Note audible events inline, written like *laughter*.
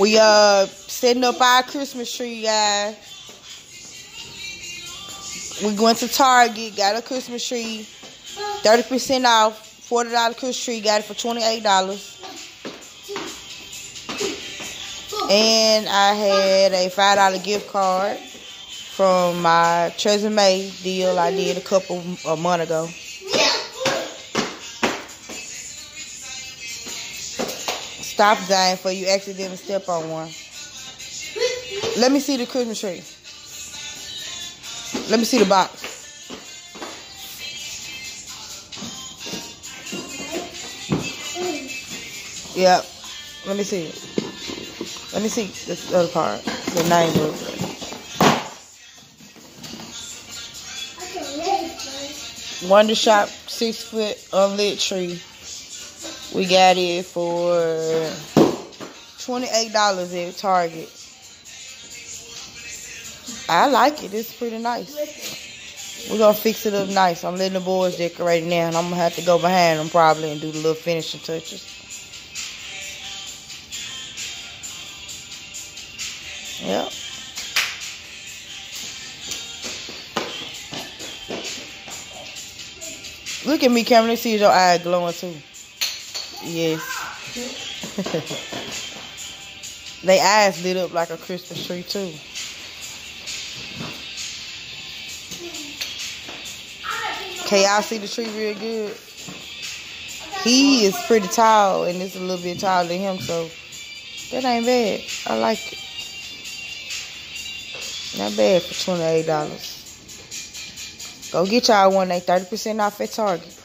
We uh setting up our Christmas tree, guys. We went to Target, got a Christmas tree, 30% off, $40 Christmas tree, got it for $28. And I had a $5 gift card from my Treasure May deal I did a couple a month ago. Stop dying for you accidentally step on one. Let me see the Christmas tree. Let me see the box. Yep. Let me see. Let me see the other part. The name of it. Wondershop six foot unlit tree. We got it for $28 at Target. I like it. It's pretty nice. We're going to fix it up nice. I'm letting the boys decorate now, and I'm going to have to go behind them probably and do the little finishing touches. Yep. Look at me, Cameron. See your eye glowing too. Yes. *laughs* they eyes lit up like a Christmas tree too. Can y'all see the tree real good? He is pretty tall and it's a little bit taller than him, so that ain't bad. I like it. Not bad for $28. Go get y'all one. They 30% off at Target.